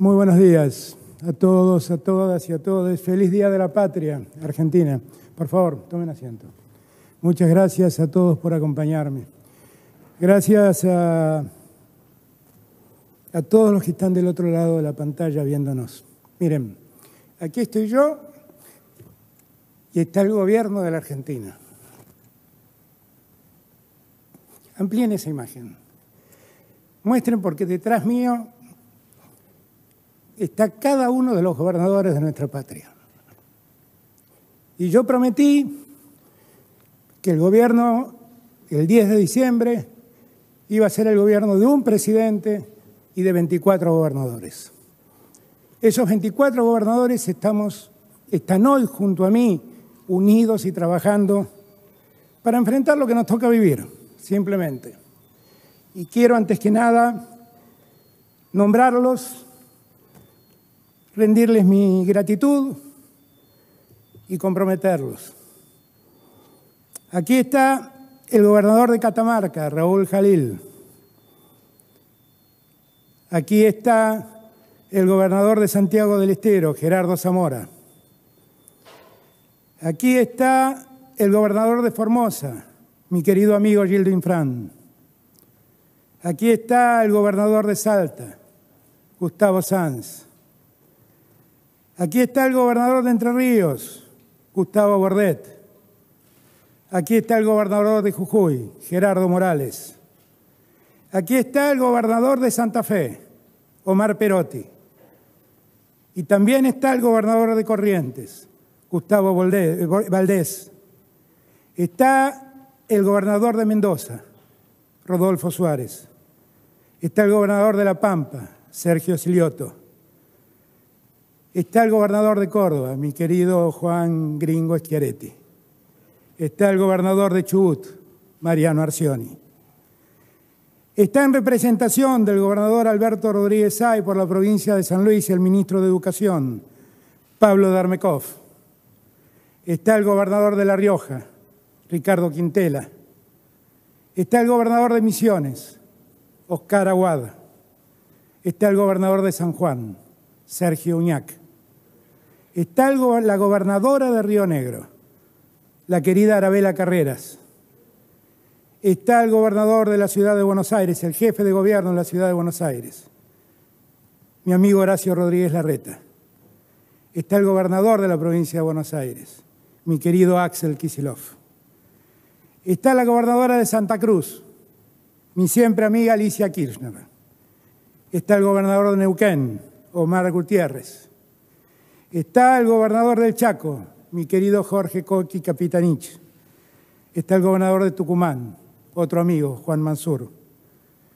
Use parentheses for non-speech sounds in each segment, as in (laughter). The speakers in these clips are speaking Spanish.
Muy buenos días a todos, a todas y a todos. Feliz Día de la Patria, Argentina. Por favor, tomen asiento. Muchas gracias a todos por acompañarme. Gracias a, a todos los que están del otro lado de la pantalla viéndonos. Miren, aquí estoy yo y está el gobierno de la Argentina. Amplíen esa imagen. Muestren porque detrás mío está cada uno de los gobernadores de nuestra patria. Y yo prometí que el gobierno, el 10 de diciembre, iba a ser el gobierno de un presidente y de 24 gobernadores. Esos 24 gobernadores estamos, están hoy junto a mí, unidos y trabajando para enfrentar lo que nos toca vivir, simplemente. Y quiero, antes que nada, nombrarlos rendirles mi gratitud y comprometerlos. Aquí está el gobernador de Catamarca, Raúl Jalil. Aquí está el gobernador de Santiago del Estero, Gerardo Zamora. Aquí está el gobernador de Formosa, mi querido amigo Gildo Infran. Aquí está el gobernador de Salta, Gustavo Sanz. Aquí está el gobernador de Entre Ríos, Gustavo Bordet. Aquí está el gobernador de Jujuy, Gerardo Morales. Aquí está el gobernador de Santa Fe, Omar Perotti. Y también está el gobernador de Corrientes, Gustavo Valdés. Está el gobernador de Mendoza, Rodolfo Suárez. Está el gobernador de La Pampa, Sergio Silioto. Está el gobernador de Córdoba, mi querido Juan Gringo Schiaretti. Está el gobernador de Chubut, Mariano Arcioni. Está en representación del gobernador Alberto Rodríguez Say por la provincia de San Luis el ministro de Educación, Pablo Darmekov. Está el gobernador de La Rioja, Ricardo Quintela. Está el gobernador de Misiones, Oscar Aguada. Está el gobernador de San Juan, Sergio Uñac. Está la gobernadora de Río Negro, la querida Arabela Carreras. Está el gobernador de la ciudad de Buenos Aires, el jefe de gobierno de la ciudad de Buenos Aires, mi amigo Horacio Rodríguez Larreta. Está el gobernador de la provincia de Buenos Aires, mi querido Axel Kisilov. Está la gobernadora de Santa Cruz, mi siempre amiga Alicia Kirchner. Está el gobernador de Neuquén, Omar Gutiérrez. Está el gobernador del Chaco, mi querido Jorge Coqui Capitanich. Está el gobernador de Tucumán, otro amigo, Juan Mansur.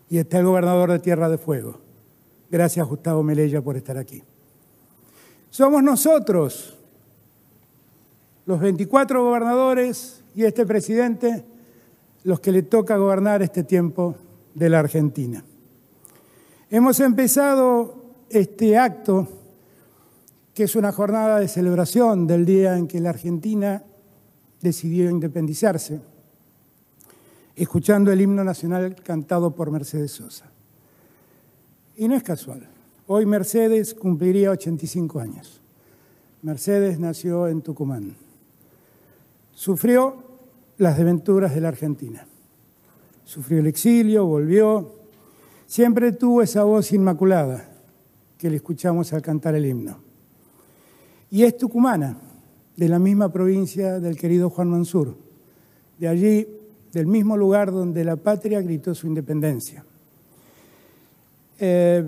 Y está el gobernador de Tierra de Fuego. Gracias, Gustavo Melella, por estar aquí. Somos nosotros, los 24 gobernadores y este presidente, los que le toca gobernar este tiempo de la Argentina. Hemos empezado este acto que es una jornada de celebración del día en que la Argentina decidió independizarse, escuchando el himno nacional cantado por Mercedes Sosa. Y no es casual. Hoy Mercedes cumpliría 85 años. Mercedes nació en Tucumán. Sufrió las desventuras de la Argentina. Sufrió el exilio, volvió. Siempre tuvo esa voz inmaculada que le escuchamos al cantar el himno y es tucumana, de la misma provincia del querido Juan Mansur, de allí, del mismo lugar donde la patria gritó su independencia. Eh,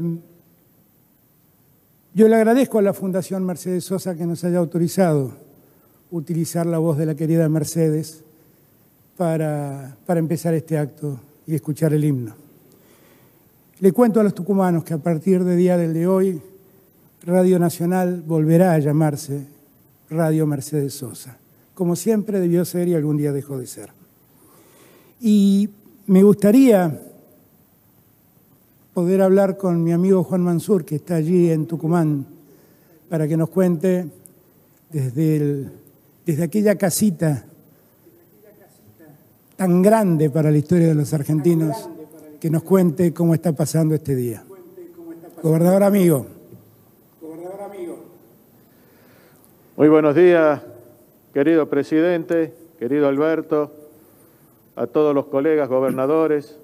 yo le agradezco a la Fundación Mercedes Sosa que nos haya autorizado utilizar la voz de la querida Mercedes para, para empezar este acto y escuchar el himno. Le cuento a los tucumanos que a partir del día del de hoy Radio Nacional volverá a llamarse Radio Mercedes Sosa, como siempre debió ser y algún día dejó de ser. Y me gustaría poder hablar con mi amigo Juan Mansur, que está allí en Tucumán, para que nos cuente desde, desde aquella casita tan grande para la historia de los argentinos, que nos cuente cómo está pasando este día. Gobernador amigo. Muy buenos días, querido presidente, querido Alberto, a todos los colegas gobernadores,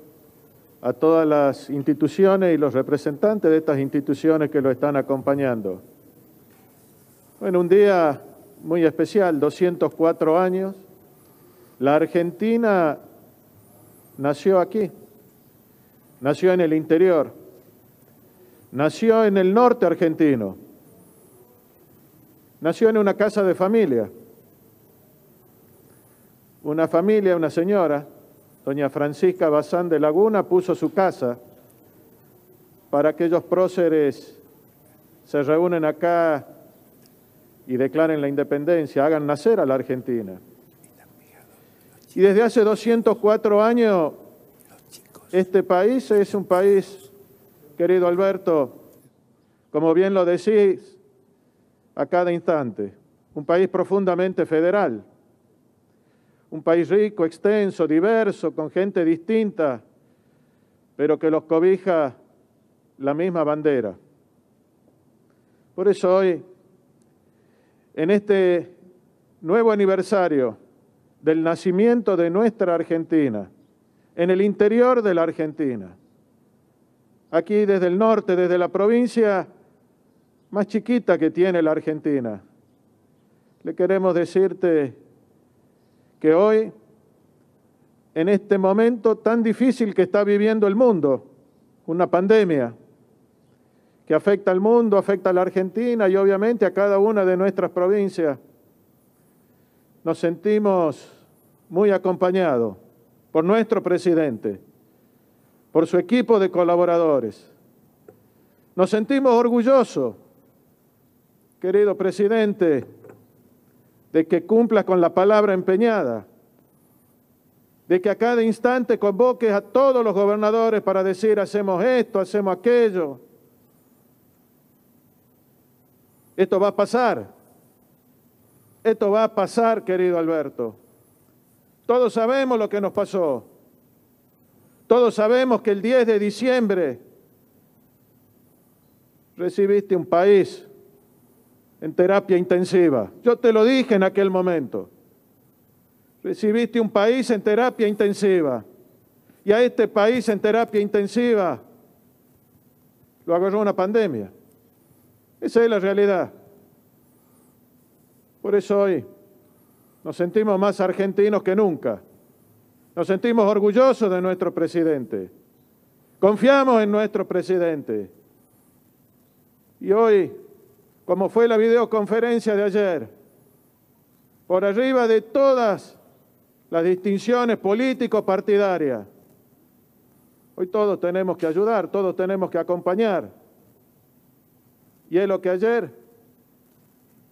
a todas las instituciones y los representantes de estas instituciones que lo están acompañando. Bueno, un día muy especial, 204 años. La Argentina nació aquí, nació en el interior, nació en el norte argentino, Nació en una casa de familia. Una familia, una señora, doña Francisca Bazán de Laguna, puso su casa para aquellos próceres se reúnen acá y declaren la independencia, hagan nacer a la Argentina. Y desde hace 204 años, este país es un país, querido Alberto, como bien lo decís, a cada instante. Un país profundamente federal, un país rico, extenso, diverso, con gente distinta, pero que los cobija la misma bandera. Por eso hoy, en este nuevo aniversario del nacimiento de nuestra Argentina, en el interior de la Argentina, aquí desde el norte, desde la provincia más chiquita que tiene la Argentina. Le queremos decirte que hoy, en este momento tan difícil que está viviendo el mundo, una pandemia que afecta al mundo, afecta a la Argentina y obviamente a cada una de nuestras provincias, nos sentimos muy acompañados por nuestro presidente, por su equipo de colaboradores. Nos sentimos orgullosos querido presidente, de que cumpla con la palabra empeñada, de que a cada instante convoques a todos los gobernadores para decir hacemos esto, hacemos aquello. Esto va a pasar. Esto va a pasar, querido Alberto. Todos sabemos lo que nos pasó. Todos sabemos que el 10 de diciembre recibiste un país en terapia intensiva. Yo te lo dije en aquel momento. Recibiste un país en terapia intensiva. Y a este país en terapia intensiva lo agarró una pandemia. Esa es la realidad. Por eso hoy nos sentimos más argentinos que nunca. Nos sentimos orgullosos de nuestro presidente. Confiamos en nuestro presidente. Y hoy como fue la videoconferencia de ayer, por arriba de todas las distinciones político-partidarias. Hoy todos tenemos que ayudar, todos tenemos que acompañar. Y es lo que ayer,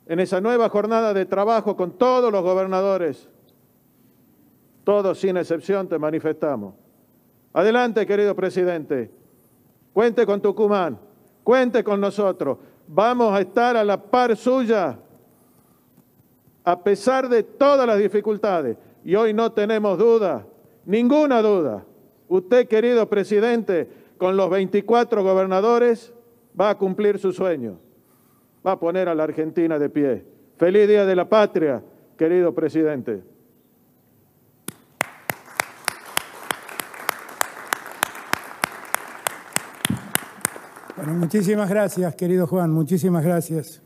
en esa nueva jornada de trabajo con todos los gobernadores, todos sin excepción te manifestamos. Adelante, querido presidente. Cuente con Tucumán, cuente con nosotros vamos a estar a la par suya a pesar de todas las dificultades. Y hoy no tenemos duda, ninguna duda. Usted, querido presidente, con los 24 gobernadores, va a cumplir su sueño. Va a poner a la Argentina de pie. Feliz Día de la Patria, querido presidente. Bueno, muchísimas gracias, querido Juan, muchísimas gracias.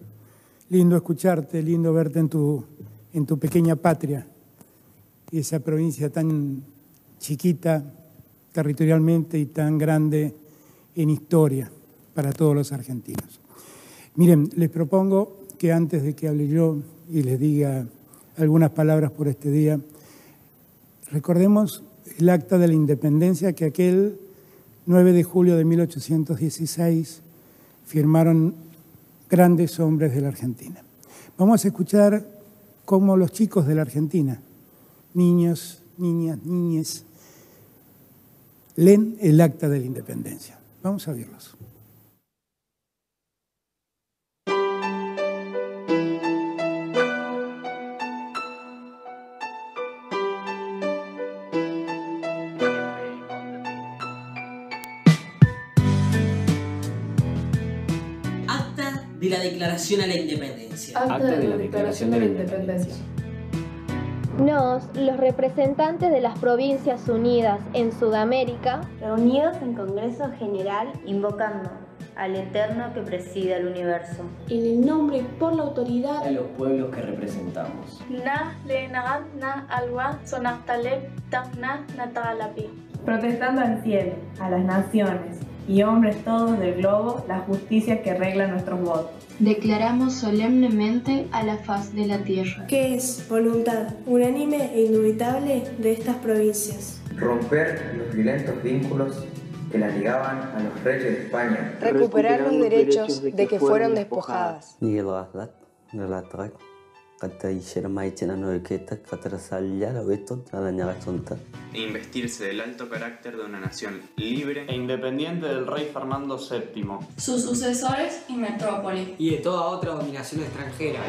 Lindo escucharte, lindo verte en tu, en tu pequeña patria, y esa provincia tan chiquita territorialmente y tan grande en historia para todos los argentinos. Miren, les propongo que antes de que hable yo y les diga algunas palabras por este día, recordemos el acta de la independencia que aquel 9 de julio de 1816 firmaron grandes hombres de la Argentina. Vamos a escuchar cómo los chicos de la Argentina, niños, niñas, niñes, leen el acta de la independencia. Vamos a oírlos. La la declaración a la independencia. Acta de la declaración de la independencia. Nos, los representantes de las Provincias Unidas en Sudamérica, reunidos en Congreso General, invocando al Eterno que preside el universo. En el nombre por la autoridad de los pueblos que representamos. Na na alwa Protestando al cielo, a las naciones y hombres todos del globo la justicia que regla nuestros votos. Declaramos solemnemente a la faz de la tierra. Que es voluntad unánime e indubitable de estas provincias. Romper los violentos vínculos que la ligaban a los reyes de España. Recuperar los derechos de que fueron despojadas. E investirse del alto carácter de una nación libre e independiente del rey Fernando VII, sus sucesores y metrópoli, y de toda otra dominación extranjera.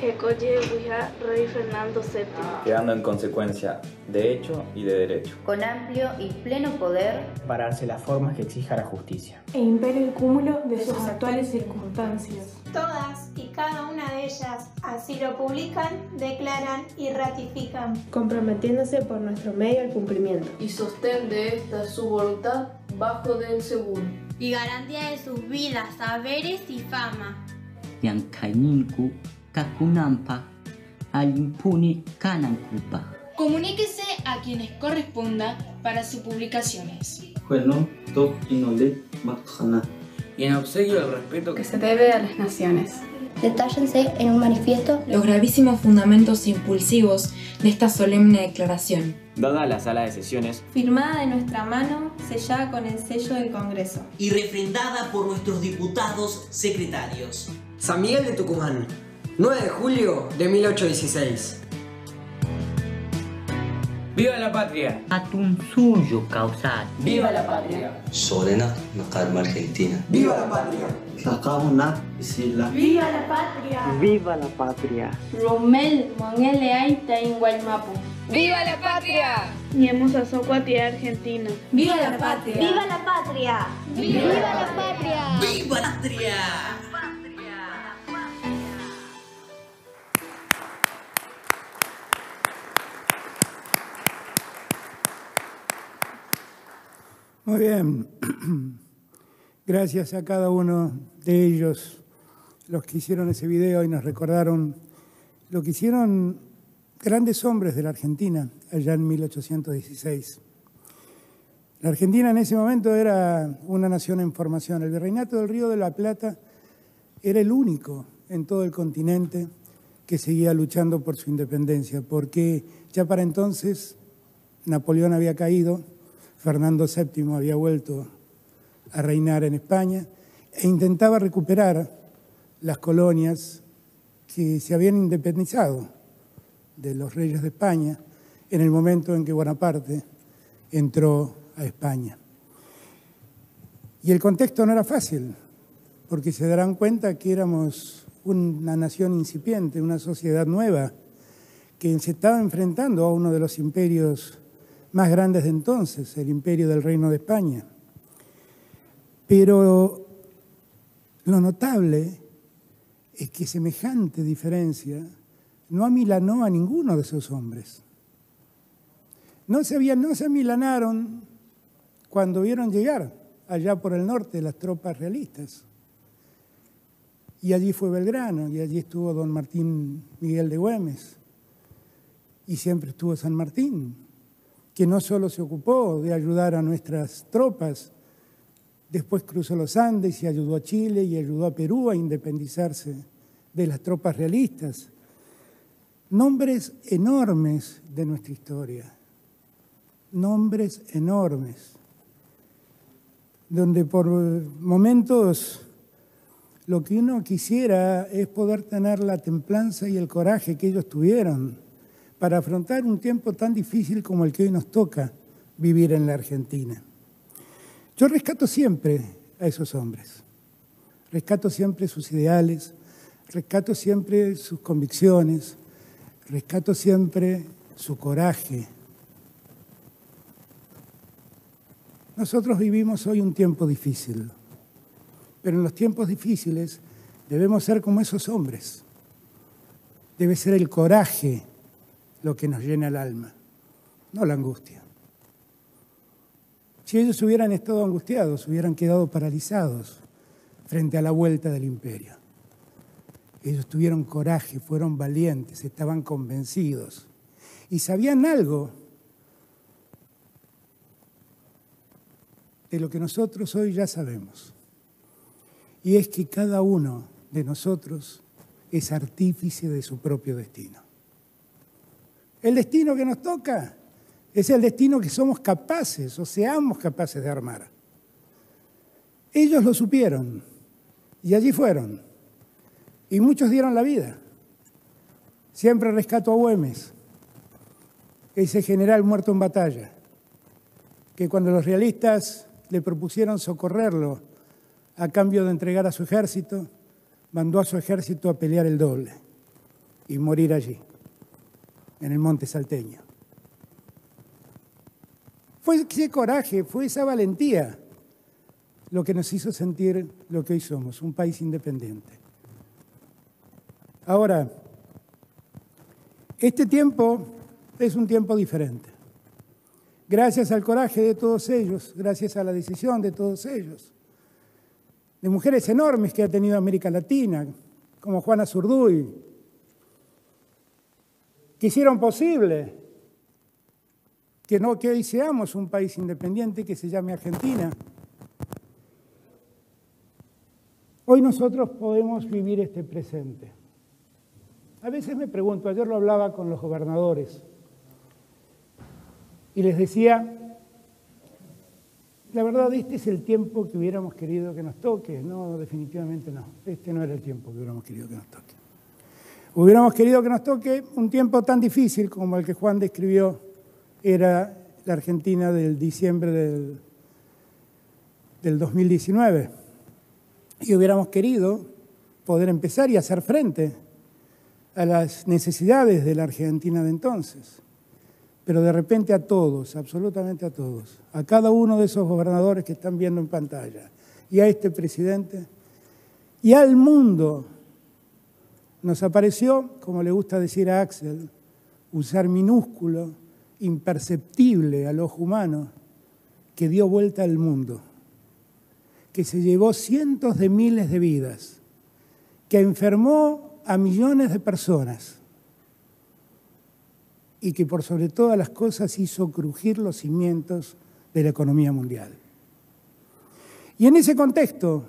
Rey Fernando VII. Quedando en consecuencia de hecho y de derecho. Con amplio y pleno poder. Pararse las formas que exija la justicia. E impere el cúmulo de sus actuales circunstancias. Todas y cada una de ellas así lo publican, declaran y ratifican. Comprometiéndose por nuestro medio al cumplimiento. Y sostén de esta su voluntad bajo del seguro. Y garantía de sus vidas, saberes y fama. Kakunampa alimpuni kanankupa. Comuníquese a quienes corresponda para sus publicaciones. Bueno, Y en obsequio del respeto que se debe a las naciones. Detállense en un manifiesto los gravísimos fundamentos impulsivos de esta solemne declaración. Dada la sala de sesiones, firmada de nuestra mano, sellada con el sello del Congreso y refrendada por nuestros diputados secretarios. San Miguel de Tucumán, 9 de julio de 1816. ¡Viva la patria! Atunsuyo causar. ¡Viva la patria! Sorena, Nacarma, Argentina. ¡Viva la patria! ¡Viva la patria! ¡Viva la patria! Romel, Monele, Aita, Guaymapu. ¡Viva la patria! Niemos a Socuati, Argentina. ¡Viva la patria! ¡Viva la patria! ¡Viva la patria! ¡Viva la patria! Muy bien. (clears throat) Gracias a cada uno de ellos, los que hicieron ese video y nos recordaron lo que hicieron grandes hombres de la Argentina allá en 1816. La Argentina en ese momento era una nación en formación. El virreinato del Río de la Plata era el único en todo el continente que seguía luchando por su independencia, porque ya para entonces Napoleón había caído, Fernando VII había vuelto a reinar en España e intentaba recuperar las colonias que se habían independizado de los reyes de España en el momento en que Bonaparte entró a España. Y el contexto no era fácil, porque se darán cuenta que éramos una nación incipiente, una sociedad nueva, que se estaba enfrentando a uno de los imperios más grandes de entonces, el imperio del Reino de España. Pero lo notable es que semejante diferencia no amilanó a ninguno de esos hombres. No se, habían, no se amilanaron cuando vieron llegar allá por el norte las tropas realistas. Y allí fue Belgrano, y allí estuvo don Martín Miguel de Güemes, y siempre estuvo San Martín, que no solo se ocupó de ayudar a nuestras tropas, después cruzó los Andes y ayudó a Chile y ayudó a Perú a independizarse de las tropas realistas. Nombres enormes de nuestra historia, nombres enormes, donde por momentos lo que uno quisiera es poder tener la templanza y el coraje que ellos tuvieron para afrontar un tiempo tan difícil como el que hoy nos toca vivir en la Argentina. Yo rescato siempre a esos hombres, rescato siempre sus ideales, rescato siempre sus convicciones, rescato siempre su coraje. Nosotros vivimos hoy un tiempo difícil, Pero en los tiempos difíciles debemos ser como esos hombres. Debe ser el coraje lo que nos llena el alma, no la angustia. Si ellos hubieran estado angustiados, hubieran quedado paralizados frente a la vuelta del imperio. Ellos tuvieron coraje, fueron valientes, estaban convencidos y sabían algo de lo que nosotros hoy ya sabemos. Y es que cada uno de nosotros es artífice de su propio destino. El destino que nos toca es el destino que somos capaces o seamos capaces de armar. Ellos lo supieron y allí fueron. Y muchos dieron la vida. Siempre rescato a Güemes, ese general muerto en batalla, que cuando los realistas le propusieron socorrerlo a cambio de entregar a su ejército, mandó a su ejército a pelear el doble y morir allí, en el monte salteño. Fue ese coraje, fue esa valentía lo que nos hizo sentir lo que hoy somos, un país independiente. Ahora, este tiempo es un tiempo diferente. Gracias al coraje de todos ellos, gracias a la decisión de todos ellos, de mujeres enormes que ha tenido América Latina, como Juana Zurduy, que hicieron posible que, no, que hoy seamos un país independiente que se llame Argentina. Hoy nosotros podemos vivir este presente. A veces me pregunto, ayer lo hablaba con los gobernadores, y les decía, la verdad, este es el tiempo que hubiéramos querido que nos toque. No, definitivamente no. Este no era el tiempo que hubiéramos querido que nos toque. Hubiéramos querido que nos toque un tiempo tan difícil como el que Juan describió era la Argentina del diciembre del, del 2019. Y hubiéramos querido poder empezar y hacer frente a las necesidades de la Argentina de entonces. Pero de repente a todos, absolutamente a todos, a cada uno de esos gobernadores que están viendo en pantalla, y a este presidente, y al mundo, nos apareció, como le gusta decir a Axel, usar minúsculo imperceptible al ojo humano que dio vuelta al mundo, que se llevó cientos de miles de vidas, que enfermó a millones de personas y que por sobre todas las cosas hizo crujir los cimientos de la economía mundial. Y en ese contexto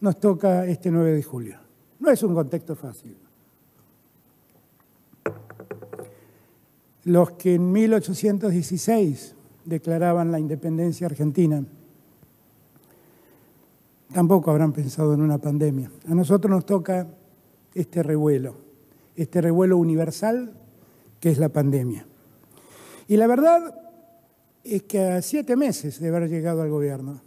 nos toca este 9 de julio. No es un contexto fácil. Los que en 1816 declaraban la independencia argentina tampoco habrán pensado en una pandemia. A nosotros nos toca este revuelo, este revuelo universal que es la pandemia. Y la verdad es que a siete meses de haber llegado al gobierno,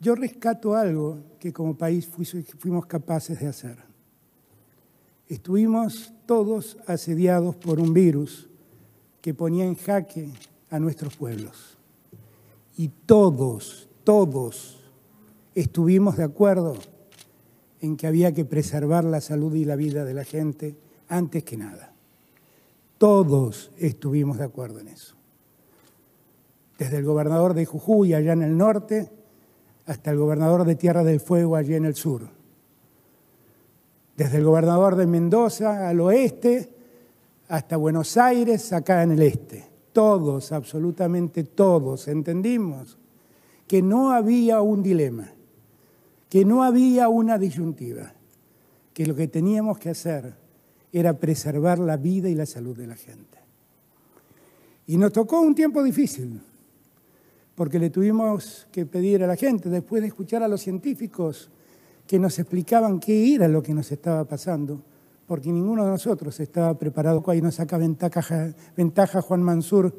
yo rescato algo que como país fuimos capaces de hacer. Estuvimos todos asediados por un virus que ponía en jaque a nuestros pueblos. Y todos, todos estuvimos de acuerdo en que había que preservar la salud y la vida de la gente antes que nada. Todos estuvimos de acuerdo en eso. Desde el gobernador de Jujuy, allá en el norte, hasta el gobernador de Tierra del Fuego, allí en el sur desde el gobernador de Mendoza al oeste hasta Buenos Aires, acá en el este. Todos, absolutamente todos, entendimos que no había un dilema, que no había una disyuntiva, que lo que teníamos que hacer era preservar la vida y la salud de la gente. Y nos tocó un tiempo difícil, porque le tuvimos que pedir a la gente, después de escuchar a los científicos, que nos explicaban qué era lo que nos estaba pasando, porque ninguno de nosotros estaba preparado. Ahí nos saca ventaja, Juan Mansur,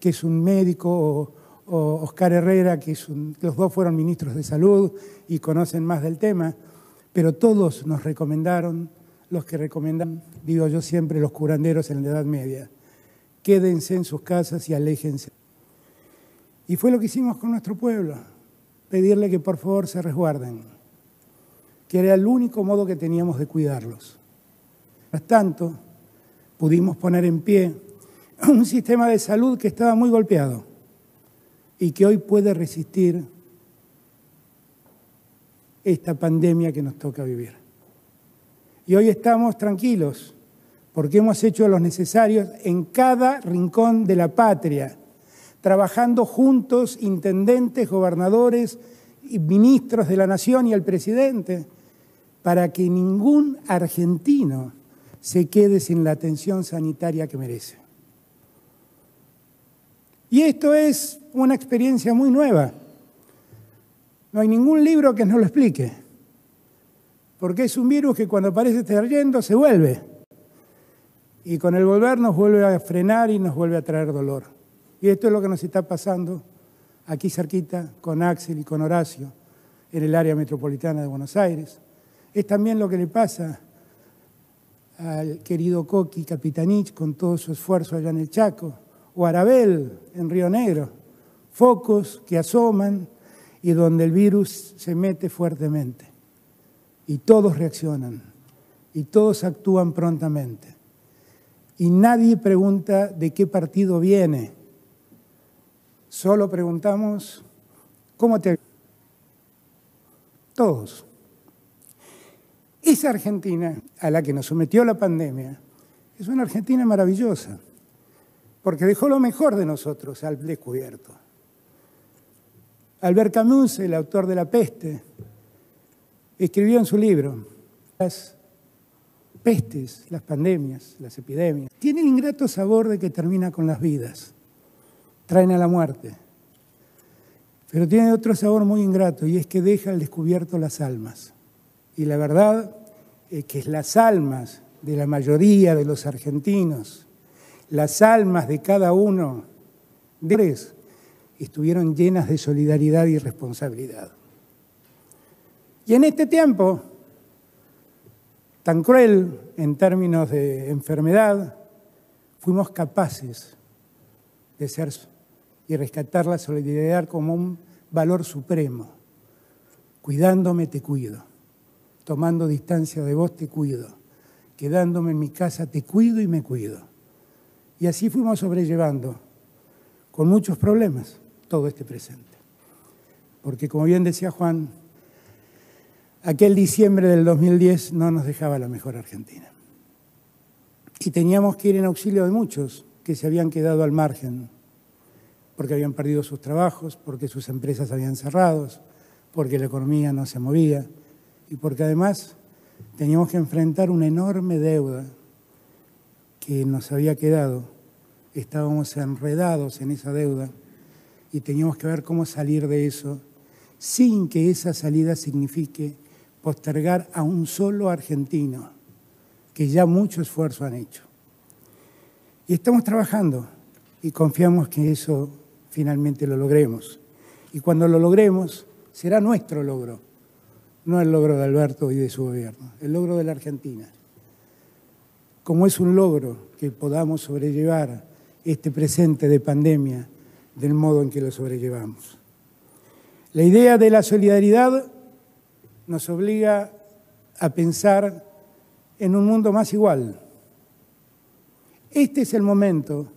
que es un médico, o, Oscar Herrera, que es los dos fueron ministros de salud y conocen más del tema, pero todos nos recomendaron, los que recomendan, digo yo siempre, los curanderos en la Edad Media, quédense en sus casas y aléjense. Y fue lo que hicimos con nuestro pueblo pedirle que por favor se resguarden, que era el único modo que teníamos de cuidarlos. Mientras tanto, pudimos poner en pie un sistema de salud que estaba muy golpeado y que hoy puede resistir esta pandemia que nos toca vivir. Y hoy estamos tranquilos porque hemos hecho los necesarios en cada rincón de la patria, trabajando juntos intendentes, gobernadores, ministros de la nación y el presidente, para que ningún argentino se quede sin la atención sanitaria que merece. Y esto es una experiencia muy nueva. No hay ningún libro que nos lo explique, porque es un virus que cuando parece estar yendo se vuelve. Y con el volver nos vuelve a frenar y nos vuelve a traer dolor. Y esto es lo que nos está pasando aquí cerquita con Axel y con Horacio en el área metropolitana de Buenos Aires. Es también lo que le pasa al querido Coqui Capitanich con todo su esfuerzo allá en el Chaco, o Arabel en Río Negro, focos que asoman y donde el virus se mete fuertemente. Y todos reaccionan, y todos actúan prontamente. Y nadie pregunta de qué partido viene. Solo preguntamos, ¿cómo te... Todos. Esa Argentina a la que nos sometió la pandemia es una Argentina maravillosa, porque dejó lo mejor de nosotros al descubierto. Albert Camus, el autor de La peste, escribió en su libro, las pestes, las pandemias, las epidemias, tienen el ingrato sabor de que termina con las vidas, traen a la muerte. Pero tiene otro sabor muy ingrato y es que deja al descubierto las almas. Y la verdad es que las almas de la mayoría de los argentinos, las almas de cada uno de estuvieron llenas de solidaridad y responsabilidad. Y en este tiempo tan cruel en términos de enfermedad, fuimos capaces de ser y rescatar la solidaridad como un valor supremo. Cuidándome te cuido, tomando distancia de vos te cuido, quedándome en mi casa te cuido y me cuido. Y así fuimos sobrellevando, con muchos problemas, todo este presente. Porque como bien decía Juan, aquel diciembre del 2010 no nos dejaba la mejor Argentina. Y teníamos que ir en auxilio de muchos que se habían quedado al margen, porque habían perdido sus trabajos, porque sus empresas habían cerrado, porque la economía no se movía y porque además teníamos que enfrentar una enorme deuda que nos había quedado. Estábamos enredados en esa deuda y teníamos que ver cómo salir de eso sin que esa salida signifique postergar a un solo argentino, que ya mucho esfuerzo han hecho. Y estamos trabajando y confiamos que eso finalmente lo logremos. Y cuando lo logremos, será nuestro logro, no el logro de Alberto y de su gobierno, el logro de la Argentina. Como es un logro que podamos sobrellevar este presente de pandemia del modo en que lo sobrellevamos. La idea de la solidaridad nos obliga a pensar en un mundo más igual. Este es el momento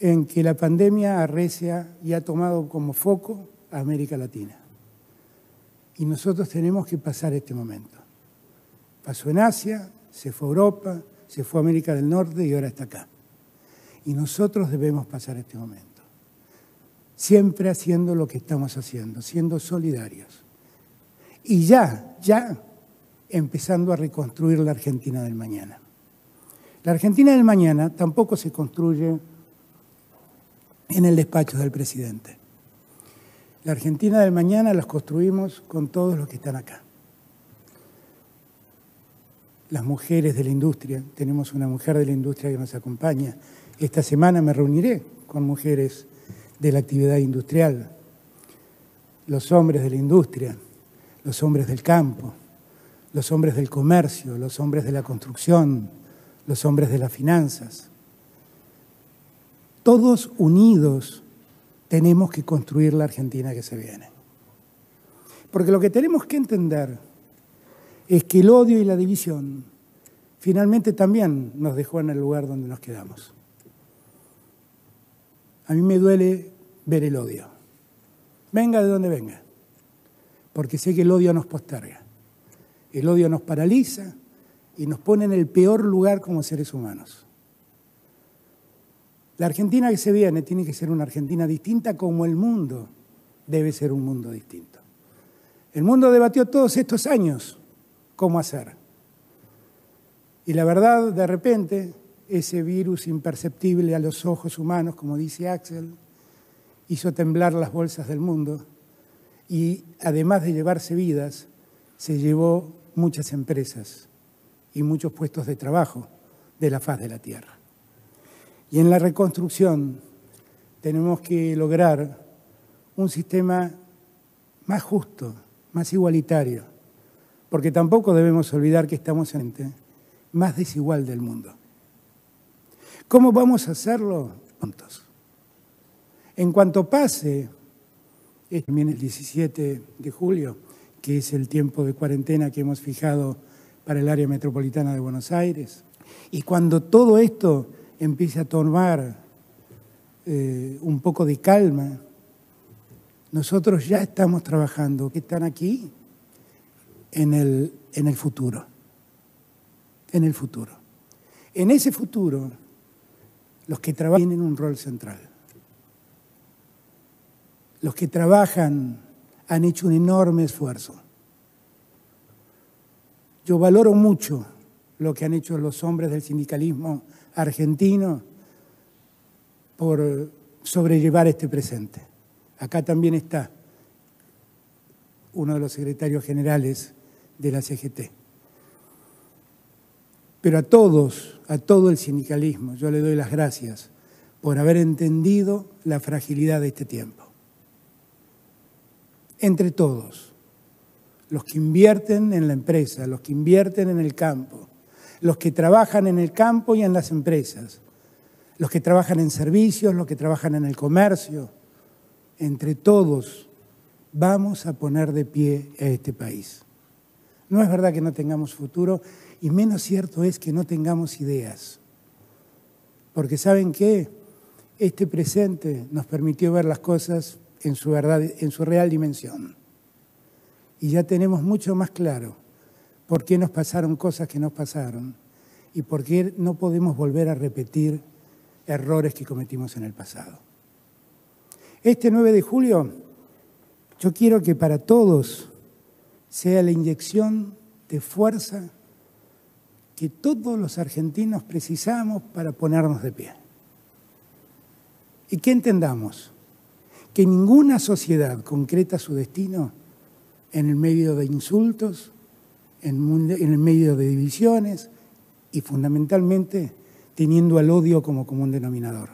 en que la pandemia arrecia y ha tomado como foco a América Latina. Y nosotros tenemos que pasar este momento. Pasó en Asia, se fue a Europa, se fue a América del Norte y ahora está acá. Y nosotros debemos pasar este momento. Siempre haciendo lo que estamos haciendo, siendo solidarios y ya, ya empezando a reconstruir la Argentina del mañana. La Argentina del mañana tampoco se construye en el despacho del presidente. La Argentina del mañana la construimos con todos los que están acá. Las mujeres de la industria, tenemos una mujer de la industria que nos acompaña. Esta semana me reuniré con mujeres de la actividad industrial, los hombres de la industria, los hombres del campo, los hombres del comercio, los hombres de la construcción, los hombres de las finanzas. Todos unidos tenemos que construir la Argentina que se viene. Porque lo que tenemos que entender es que el odio y la división finalmente también nos dejó en el lugar donde nos quedamos. A mí me duele ver el odio, venga de donde venga, porque sé que el odio nos posterga, el odio nos paraliza y nos pone en el peor lugar como seres humanos. La Argentina que se viene tiene que ser una Argentina distinta como el mundo debe ser un mundo distinto. El mundo debatió todos estos años cómo hacer. Y la verdad, de repente, ese virus imperceptible a los ojos humanos, como dice Axel, hizo temblar las bolsas del mundo y además de llevarse vidas, se llevó muchas empresas y muchos puestos de trabajo de la faz de la Tierra. Y en la reconstrucción tenemos que lograr un sistema más justo, más igualitario, porque tampoco debemos olvidar que estamos en el más desigual del mundo. ¿Cómo vamos a hacerlo? Juntos. En cuanto pase, también el 17 de julio, que es el tiempo de cuarentena que hemos fijado para el área metropolitana de Buenos Aires, y cuando todo esto empiece a tomar eh, un poco de calma, nosotros ya estamos trabajando, que están aquí, en el, en el futuro. En el futuro. En ese futuro, los que trabajan tienen un rol central. Los que trabajan han hecho un enorme esfuerzo. Yo valoro mucho lo que han hecho los hombres del sindicalismo argentino por sobrellevar este presente. Acá también está uno de los secretarios generales de la CGT. Pero a todos, a todo el sindicalismo, yo le doy las gracias por haber entendido la fragilidad de este tiempo. Entre todos, los que invierten en la empresa, los que invierten en el campo, los que trabajan en el campo y en las empresas, los que trabajan en servicios, los que trabajan en el comercio, entre todos vamos a poner de pie a este país. No es verdad que no tengamos futuro y menos cierto es que no tengamos ideas. Porque ¿saben qué? Este presente nos permitió ver las cosas en su, verdad, en su real dimensión. Y ya tenemos mucho más claro por qué nos pasaron cosas que nos pasaron y por qué no podemos volver a repetir errores que cometimos en el pasado. Este 9 de julio yo quiero que para todos sea la inyección de fuerza que todos los argentinos precisamos para ponernos de pie. Y que entendamos que ninguna sociedad concreta su destino en el medio de insultos, en el medio de divisiones y fundamentalmente teniendo al odio como común denominador.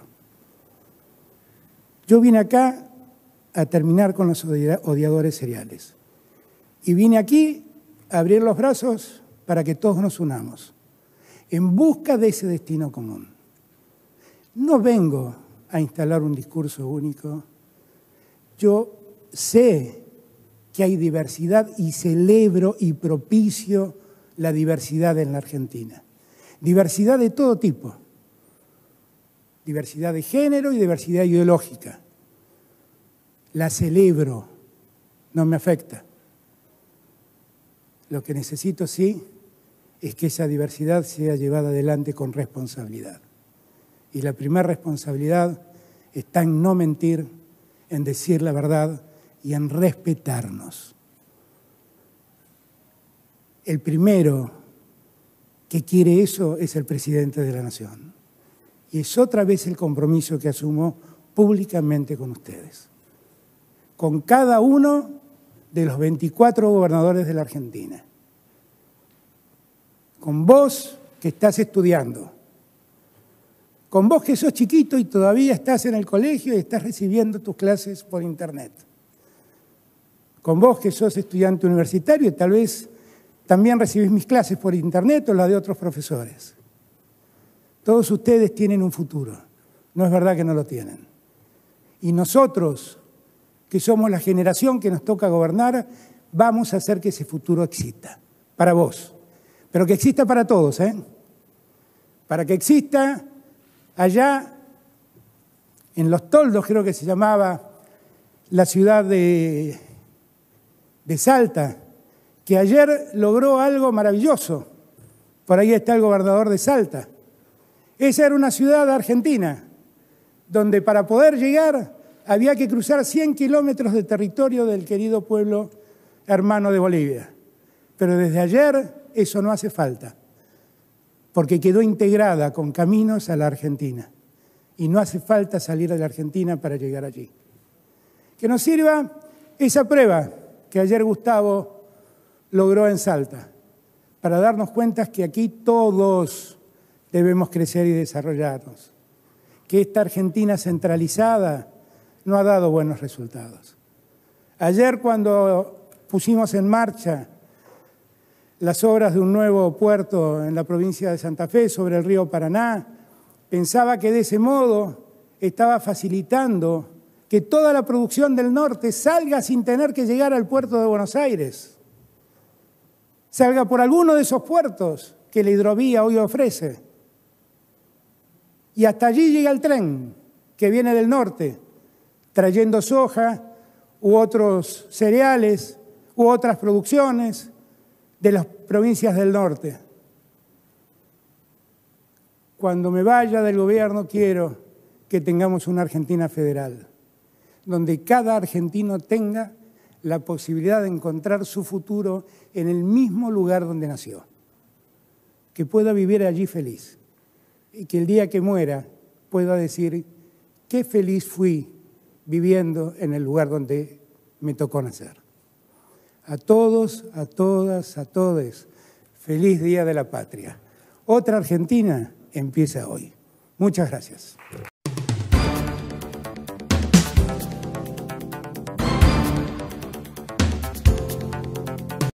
Yo vine acá a terminar con los odiadores seriales. Y vine aquí a abrir los brazos para que todos nos unamos en busca de ese destino común. No vengo a instalar un discurso único. Yo sé que hay diversidad y celebro y propicio la diversidad en la Argentina. Diversidad de todo tipo diversidad de género y diversidad ideológica. La celebro, no me afecta. Lo que necesito sí es que esa diversidad sea llevada adelante con responsabilidad. Y la primera responsabilidad está en no mentir, en decir la verdad y en respetarnos. El primero que quiere eso es el presidente de la Nación. Y es otra vez el compromiso que asumo públicamente con ustedes, con cada uno de los 24 gobernadores de la Argentina, con vos que estás estudiando, con vos que sos chiquito y todavía estás en el colegio y estás recibiendo tus clases por internet, con vos que sos estudiante universitario y tal vez también recibís mis clases por internet o las de otros profesores. Todos ustedes tienen un futuro. No es verdad que no lo tienen. Y nosotros, que somos la generación que nos toca gobernar, vamos a hacer que ese futuro exista, para vos, pero que exista para todos, ¿eh? Para que exista allá en Los Toldos, creo que se llamaba la ciudad de, de Salta, que ayer logró algo maravilloso. Por ahí está el gobernador de Salta. Esa era una ciudad argentina, donde para poder llegar había que cruzar 100 kilómetros de territorio del querido pueblo hermano de Bolivia. Pero desde ayer eso no hace falta, porque quedó integrada con caminos a la Argentina. Y no hace falta salir de la Argentina para llegar allí. Que nos sirva esa prueba que ayer Gustavo logró en Salta, para darnos cuenta que aquí todos debemos crecer y desarrollarnos, que esta Argentina centralizada no ha dado buenos resultados. Ayer cuando pusimos en marcha las obras de un nuevo puerto en la provincia de Santa Fe sobre el río Paraná, pensaba que de ese modo estaba facilitando que toda la producción del norte salga sin tener que llegar al puerto de Buenos Aires, salga por alguno de esos puertos que la hidrovía hoy ofrece. Y hasta allí llega el tren que viene del norte, trayendo soja u otros cereales u otras producciones de las provincias del norte. Cuando me vaya del gobierno quiero que tengamos una Argentina federal, donde cada argentino tenga la posibilidad de encontrar su futuro en el mismo lugar donde nació, que pueda vivir allí feliz y que el día que muera pueda decir, qué feliz fui viviendo en el lugar donde me tocó nacer. A todos, a todas, a todos, feliz Día de la Patria. Otra Argentina empieza hoy. Muchas gracias.